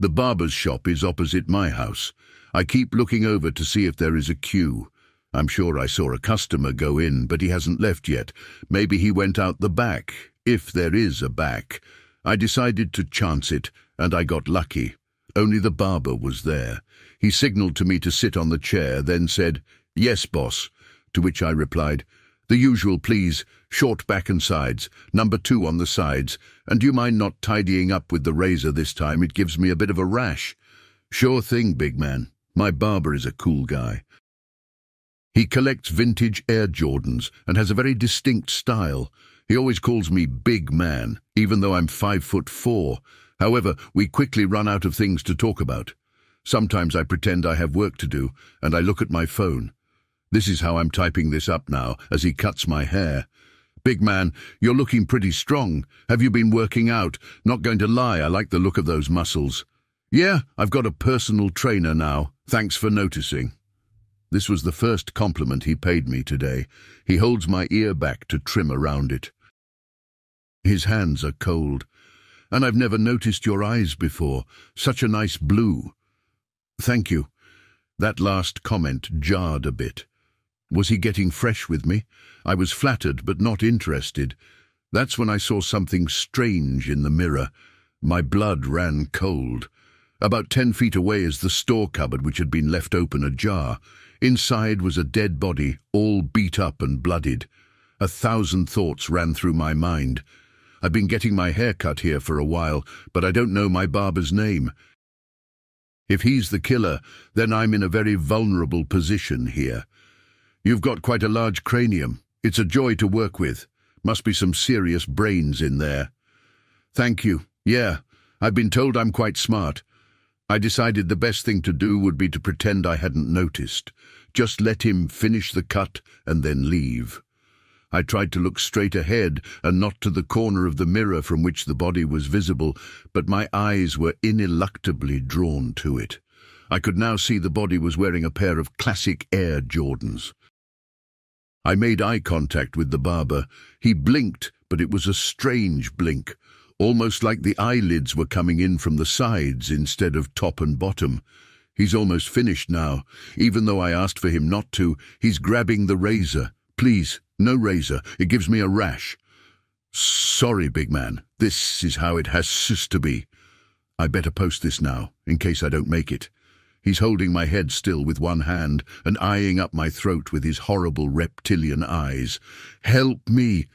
The barber's shop is opposite my house. I keep looking over to see if there is a queue. I'm sure I saw a customer go in, but he hasn't left yet. Maybe he went out the back, if there is a back. I decided to chance it, and I got lucky. Only the barber was there. He signalled to me to sit on the chair, then said, Yes, boss, to which I replied, The usual, please, short back and sides, number two on the sides, and do you mind not tidying up with the razor this time? It gives me a bit of a rash. Sure thing, big man. My barber is a cool guy. He collects vintage Air Jordans and has a very distinct style. He always calls me Big Man, even though I'm five foot four. However, we quickly run out of things to talk about. Sometimes I pretend I have work to do, and I look at my phone. This is how I'm typing this up now, as he cuts my hair. Big man, you're looking pretty strong. Have you been working out? Not going to lie, I like the look of those muscles. Yeah, I've got a personal trainer now. Thanks for noticing. This was the first compliment he paid me today. He holds my ear back to trim around it. His hands are cold. And I've never noticed your eyes before. Such a nice blue. Thank you. That last comment jarred a bit. Was he getting fresh with me? I was flattered but not interested. That's when I saw something strange in the mirror. My blood ran cold. About ten feet away is the store cupboard which had been left open ajar. Inside was a dead body, all beat up and bloodied. A thousand thoughts ran through my mind. I've been getting my hair cut here for a while, but I don't know my barber's name. If he's the killer, then I'm in a very vulnerable position here. You've got quite a large cranium. It's a joy to work with. Must be some serious brains in there. Thank you. Yeah, I've been told I'm quite smart. I decided the best thing to do would be to pretend I hadn't noticed. Just let him finish the cut and then leave. I tried to look straight ahead and not to the corner of the mirror from which the body was visible, but my eyes were ineluctably drawn to it. I could now see the body was wearing a pair of classic Air Jordans. I made eye contact with the barber. He blinked, but it was a strange blink, almost like the eyelids were coming in from the sides instead of top and bottom. He's almost finished now. Even though I asked for him not to, he's grabbing the razor. Please, no razor. It gives me a rash. Sorry, big man. This is how it has to be. I better post this now, in case I don't make it. He's holding my head still with one hand and eyeing up my throat with his horrible reptilian eyes. Help me!